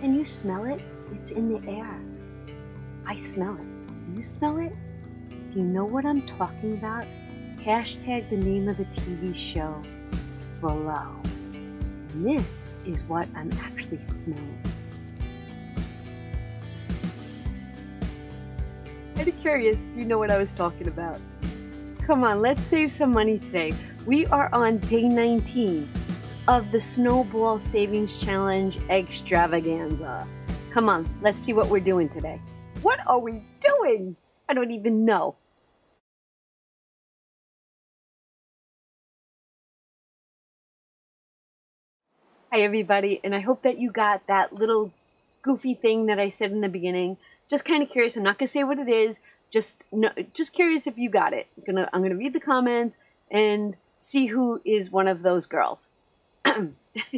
Can you smell it? It's in the air. I smell it. You smell it? Do you know what I'm talking about? Hashtag the name of the TV show below. And this is what I'm actually smelling. Kind of curious if you know what I was talking about. Come on, let's save some money today. We are on day 19 of the Snowball Savings Challenge extravaganza. Come on, let's see what we're doing today. What are we doing? I don't even know. Hi, everybody, and I hope that you got that little goofy thing that I said in the beginning. Just kind of curious. I'm not gonna say what it is. Just no, just curious if you got it. I'm gonna I'm gonna read the comments and see who is one of those girls.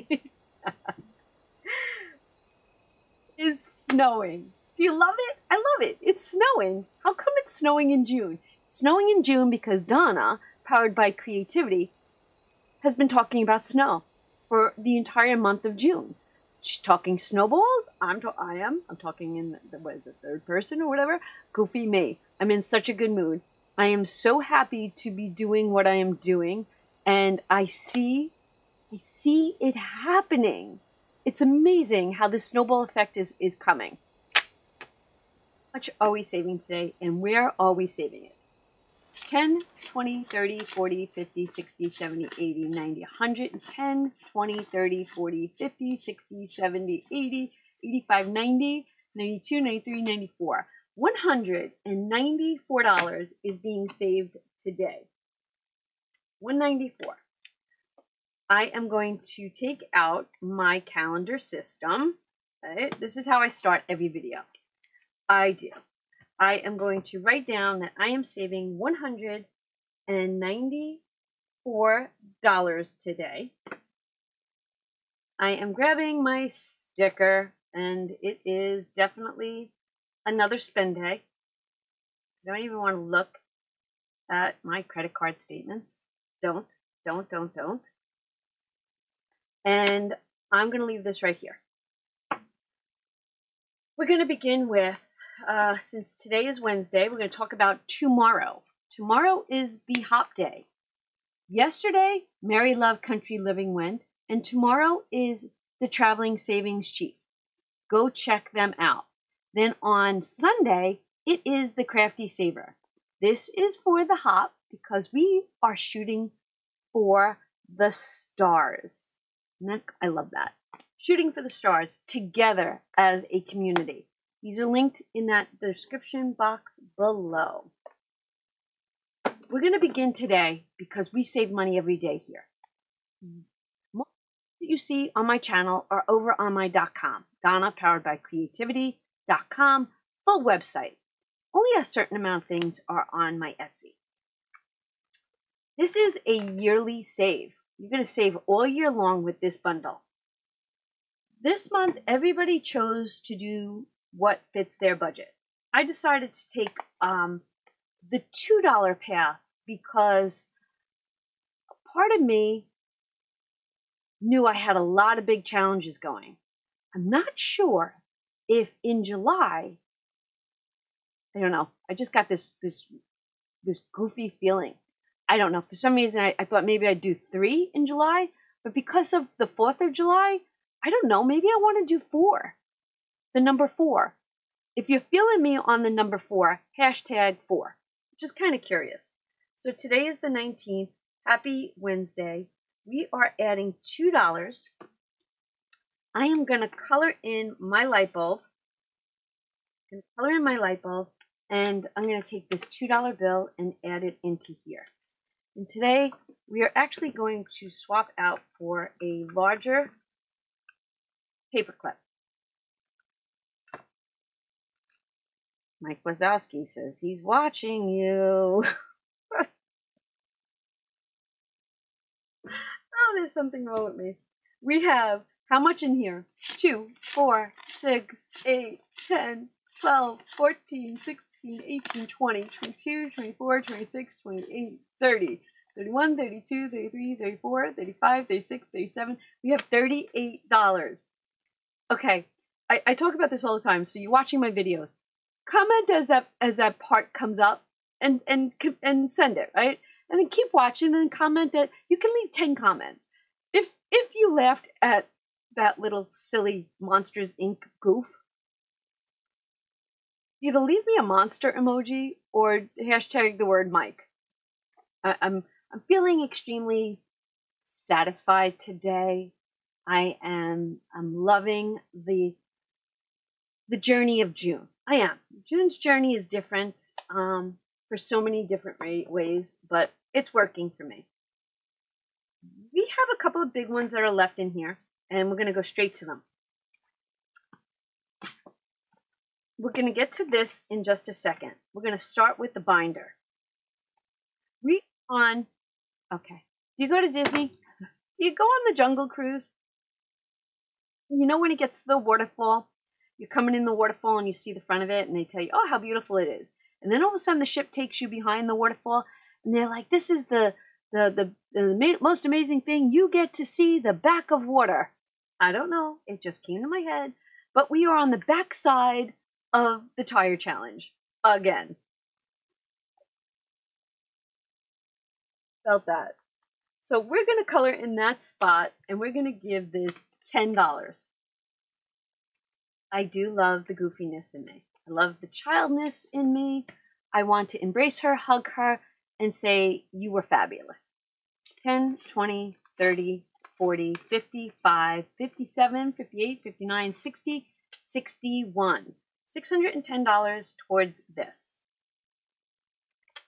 it's snowing. Do you love it? I love it. It's snowing. How come it's snowing in June? It's snowing in June because Donna, powered by creativity, has been talking about snow for the entire month of June. She's talking snowballs. I'm to- I am. I'm talking in is the third person or whatever. Goofy me. I'm in such a good mood. I am so happy to be doing what I am doing, and I see, I see it happening. It's amazing how the snowball effect is is coming. How much are we saving today, and where are we saving it? 10, 20, 30, 40, 50, 60, 70, 80, 90, 110, 20, 30, 40, 50, 60, 70, 80, 85, 90, 92, 93, 94. $194 is being saved today. 194. I am going to take out my calendar system. Right? This is how I start every video. I do. I am going to write down that I am saving $194 today. I am grabbing my sticker, and it is definitely another spend day. I don't even want to look at my credit card statements. Don't, don't, don't, don't. And I'm going to leave this right here. We're going to begin with uh, since today is Wednesday, we're going to talk about tomorrow. Tomorrow is the hop day. Yesterday, Mary Love Country Living went, and tomorrow is the Traveling Savings Chief. Go check them out. Then on Sunday, it is the Crafty Saver. This is for the hop because we are shooting for the stars. I love that. Shooting for the stars together as a community. These are linked in that description box below. We're going to begin today because we save money every day here. Most that you see on my channel are over on my .com, Donna powered by creativity.com, full website. Only a certain amount of things are on my Etsy. This is a yearly save. You're going to save all year long with this bundle. This month, everybody chose to do what fits their budget. I decided to take um, the $2 path because part of me knew I had a lot of big challenges going. I'm not sure if in July, I don't know, I just got this this this goofy feeling. I don't know. For some reason I, I thought maybe I'd do three in July, but because of the fourth of July, I don't know, maybe I want to do four the number four. If you're feeling me on the number four, hashtag four. Just kind of curious. So today is the 19th. Happy Wednesday. We are adding $2. I am going to color in my light bulb. I'm going to color in my light bulb. And I'm going to take this $2 bill and add it into here. And today we are actually going to swap out for a larger paper clip. Mike Wazowski says he's watching you. oh, there's something wrong with me. We have how much in here? 2, 4, 6, 8, 10, 12, 14, 16, 18, 20, 22, 24, 26, 28, 30, 31, 32, 33, 34, 35, 36, 37. We have $38. Okay, I, I talk about this all the time. So you're watching my videos. Comment as that as that part comes up, and and and send it right, and then keep watching. And comment it. You can leave ten comments. If if you laughed at that little silly Monsters Inc. goof, either leave me a monster emoji or hashtag the word Mike. I, I'm I'm feeling extremely satisfied today. I am I'm loving the the journey of June. I am. June's journey is different um, for so many different ways, but it's working for me. We have a couple of big ones that are left in here, and we're going to go straight to them. We're going to get to this in just a second. We're going to start with the binder. We on, okay. Do you go to Disney? Do you go on the Jungle Cruise? You know when it gets to the waterfall you're coming in the waterfall and you see the front of it and they tell you, oh, how beautiful it is. And then all of a sudden the ship takes you behind the waterfall and they're like, this is the, the, the, the most amazing thing. You get to see the back of water. I don't know. It just came to my head. But we are on the back side of the tire challenge again. Felt that. So we're going to color in that spot and we're going to give this $10. I do love the goofiness in me. I love the childness in me. I want to embrace her, hug her, and say, You were fabulous. 10, 20, 30, 40, 55, 57, 58, 59, 60, 61. $610 towards this.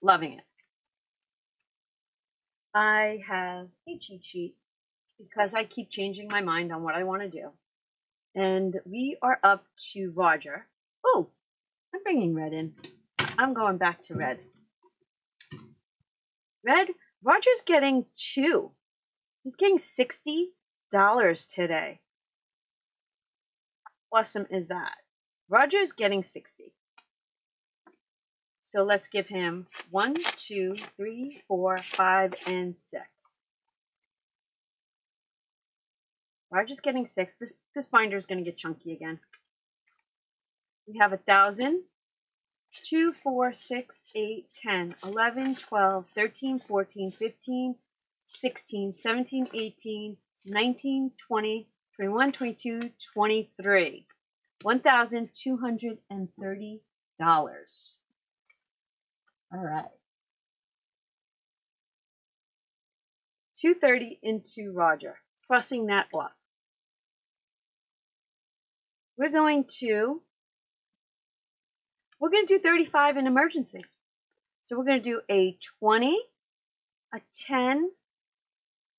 Loving it. I have a cheat sheet because I keep changing my mind on what I want to do. And we are up to Roger. Oh, I'm bringing Red in. I'm going back to Red. Red, Roger's getting two. He's getting $60 today. Awesome is that? Roger's getting 60. So let's give him one, two, three, four, five, and six. Roger's getting six. This this binder is going to get chunky again. We have a thousand, two, four, six, eight, 10, 11, 12, 13, 14, 15, 16, 17, 18, 19, 20, 21, 22, 23. $1,230. All right. 230 into Roger, crossing that off we're going to, we're going to do 35 in emergency. So we're going to do a 20, a 10,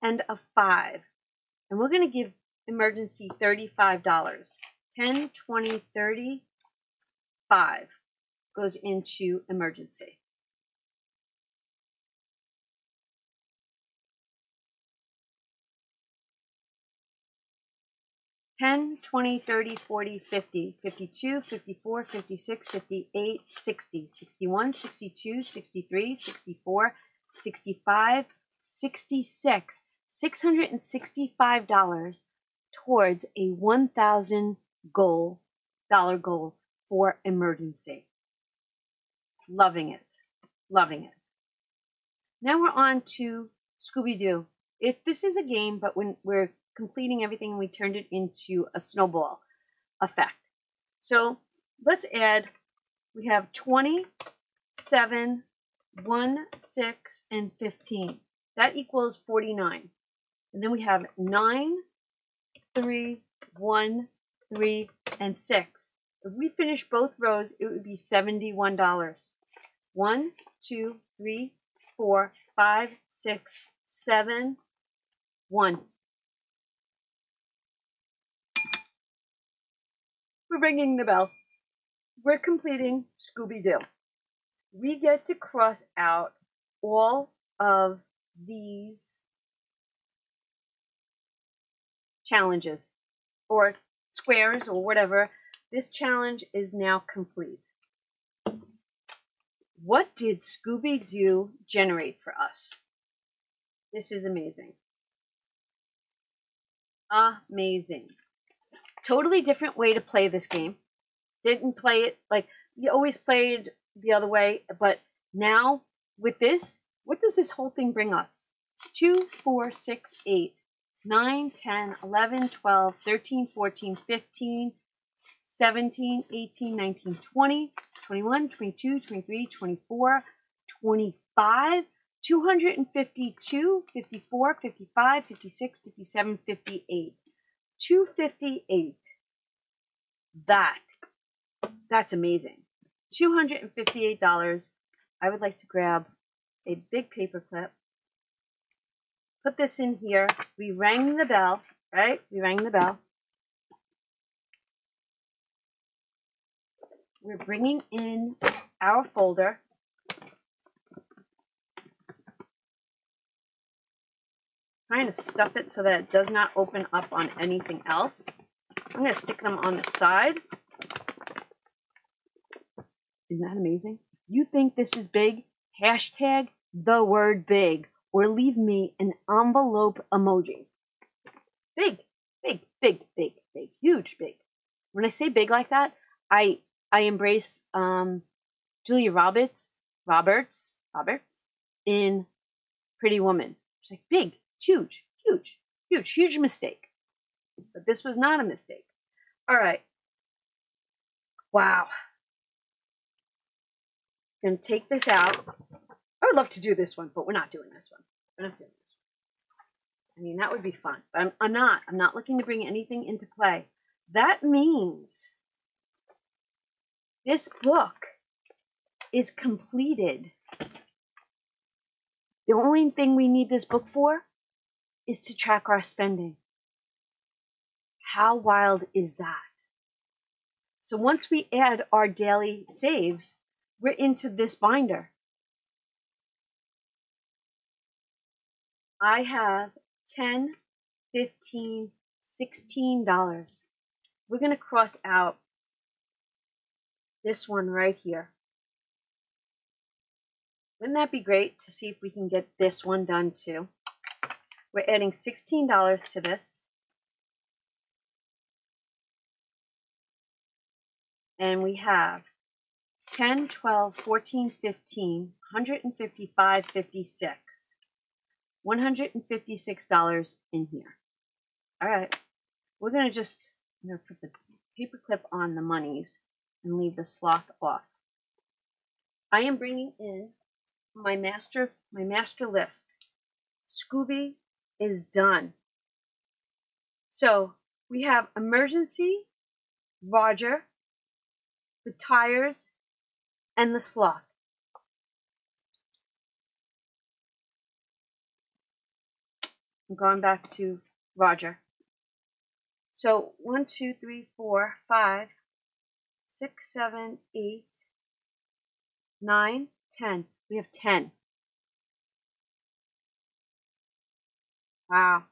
and a 5. And we're going to give emergency $35. 10, 20, 30, 5 goes into emergency. 10, 20, 30, 40, 50, 52, 54, 56, 58, 60, 61, 62, 63, 64, 65, 66, $665 towards a 1000 goal dollar goal for emergency. Loving it. Loving it. Now we're on to Scooby Doo. If this is a game, but when we're completing everything, we turned it into a snowball effect. So let's add, we have 20, 7, 1, 6, and 15. That equals 49. And then we have 9, 3, 1, 3, and 6. If we finish both rows, it would be $71. 1, 2, 3, 4, 5, 6, 7, 1. We're ringing the bell. We're completing Scooby-Doo. We get to cross out all of these challenges or squares or whatever. This challenge is now complete. What did Scooby-Doo generate for us? This is amazing. Amazing. Totally different way to play this game. Didn't play it like you always played the other way, but now with this, what does this whole thing bring us? 2, 4, 6, 8, 9, 10, 11, 12, 13, 14, 15, 17, 18, 19, 20, 21, 22, 23, 24, 25, 252, 54, 55, 56, 57, 58. 258. That, that's amazing. $258. I would like to grab a big paper clip, put this in here. We rang the bell, right? We rang the bell. We're bringing in our folder. Trying to stuff it so that it does not open up on anything else. I'm going to stick them on the side. Isn't that amazing? You think this is big? Hashtag the word big or leave me an envelope emoji. Big, big, big, big, big, huge, big. When I say big like that, I I embrace um, Julia Roberts, Roberts, Roberts in Pretty Woman. She's like big, huge, huge, huge, huge mistake. But this was not a mistake. All right. Wow. Gonna take this out. I would love to do this one, but we're not doing this one. We're not doing this one. I mean, that would be fun, but I'm, I'm not. I'm not looking to bring anything into play. That means this book is completed. The only thing we need this book for is to track our spending. How wild is that? So once we add our daily saves, we're into this binder. I have 10, 15, 16 dollars. We're going to cross out this one right here. Wouldn't that be great to see if we can get this one done too? We're adding $16 to this. And we have 10, 12, 14, 15, 155, 56. $156 in here. All right, we're gonna just I'm gonna put the paper clip on the monies and leave the sloth off. I am bringing in my master, my master list. Scooby is done. So we have emergency, Roger, the tires, and the sloth. I'm going back to Roger. So one, two, three, four, five, six, seven, eight, nine, ten. We have ten. Wow.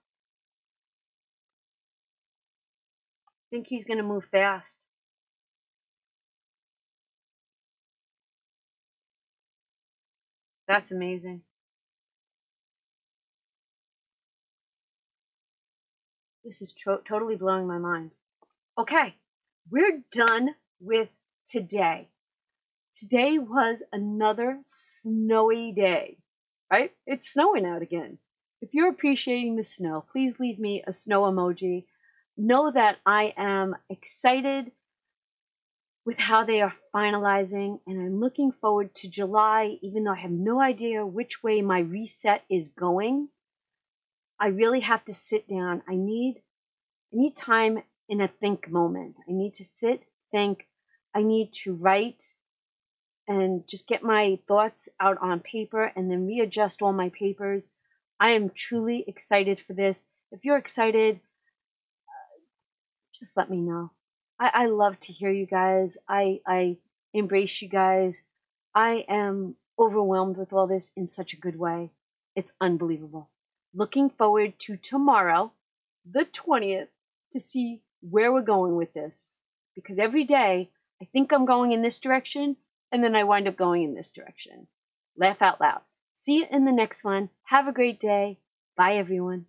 I think he's going to move fast. That's amazing. This is totally blowing my mind. Okay, we're done with today. Today was another snowy day, right? It's snowing out again. If you're appreciating the snow, please leave me a snow emoji. Know that I am excited with how they are finalizing, and I'm looking forward to July, even though I have no idea which way my reset is going. I really have to sit down. I need I need time in a think moment. I need to sit, think, I need to write and just get my thoughts out on paper and then readjust all my papers. I am truly excited for this. If you're excited, just let me know. I, I love to hear you guys. I, I embrace you guys. I am overwhelmed with all this in such a good way. It's unbelievable. Looking forward to tomorrow, the 20th, to see where we're going with this. Because every day I think I'm going in this direction, and then I wind up going in this direction. Laugh out loud. See you in the next one. Have a great day. Bye, everyone.